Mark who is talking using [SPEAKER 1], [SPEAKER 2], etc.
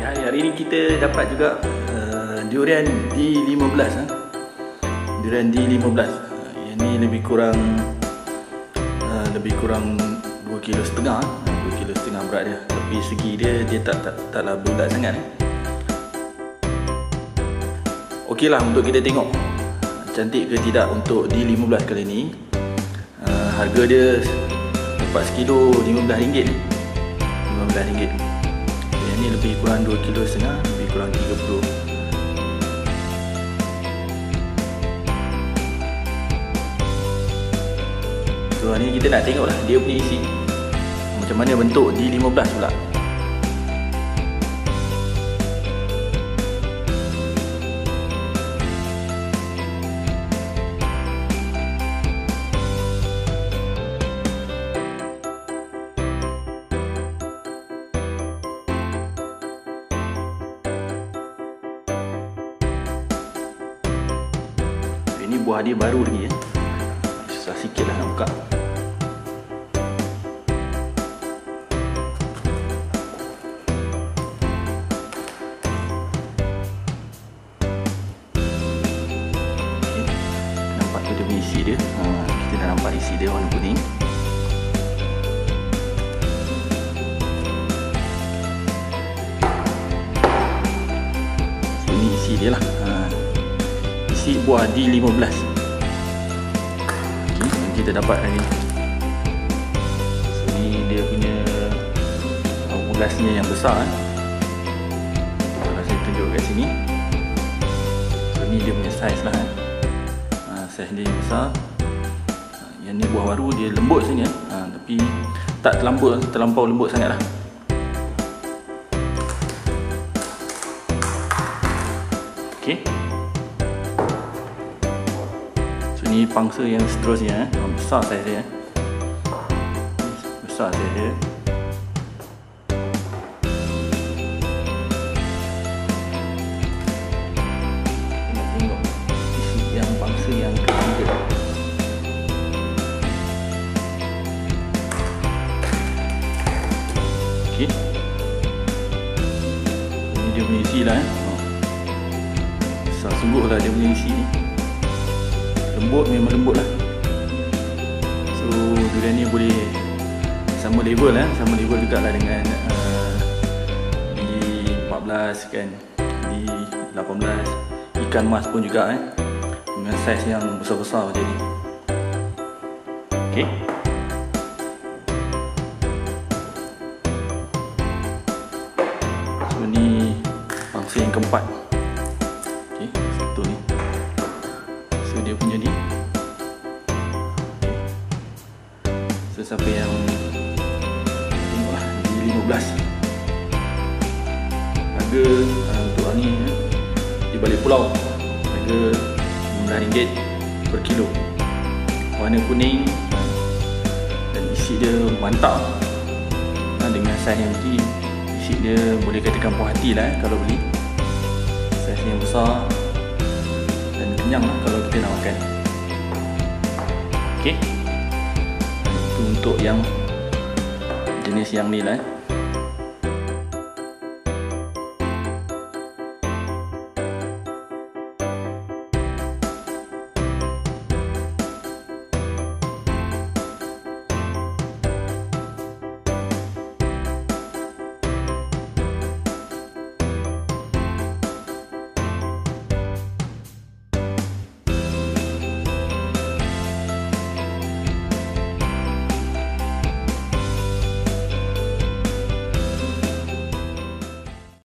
[SPEAKER 1] Okay, hari, hari ni kita dapat juga uh, durian D15 ha? Durian D15 uh, Yang ni lebih kurang uh, Lebih kurang 2 kilo setengah 2 kilo setengah berat dia. Tapi segi dia dia tak tak taklah bulat sangat eh. Okey lah untuk kita tengok Cantik ke tidak untuk D15 kali ni. Uh, Harga dia Dapat sekilo RM15 RM15 ni lebih kurang 2 kilo setengah lebih kurang 30 so ni kita nak tengok lah dia punya isi. Macam mana bentuk D15 pula Ini buah dia baru lagi ya. Susah sikit lah nak buka. Nampak tu dia punya isi dia. Ha, kita dah nampak isi dia warna kuning. Ini isi dia lah. Isi buah D15 okay, kita dapat hari ni dia punya ulasnya yang besar eh. kalau saya tunjuk kat sini so ni dia punya saiz lah eh. ha, saiz dia yang besar ha, yang ni buah baru dia lembut sini eh. ha, tapi tak terlampau terlampau lembut sangat lah Okay. Ni pangsa yang seterusnya eh. Besar saiz dia. eh. Besar saiz dia. Yang yang. Ini dia punya isi lah eh. Oh. Besar sungguh lah dia punya isi ni lembut memang lembut lah. So durian ni boleh sama level lah sama level juga lah dengan uh, di 14 kan di 18 ikan mas pun juga eh dengan saiz yang besar-besar macam ni. Ok so ni pangsa yang keempat dia punya ni. So siapa yang Tengoklah Di 15 Harga uh, Untuk hari ni Di balik pulau Harga RM15 Per kilo. Warna kuning Dan isi dia mantap. Ha, Dengan saiz yang ni Isi dia boleh katakan puas hati lah eh, Kalau beli. Saiz yang besar dan kenyang lah kalau kita nak makan ok itu untuk yang jenis yang ni lah eh.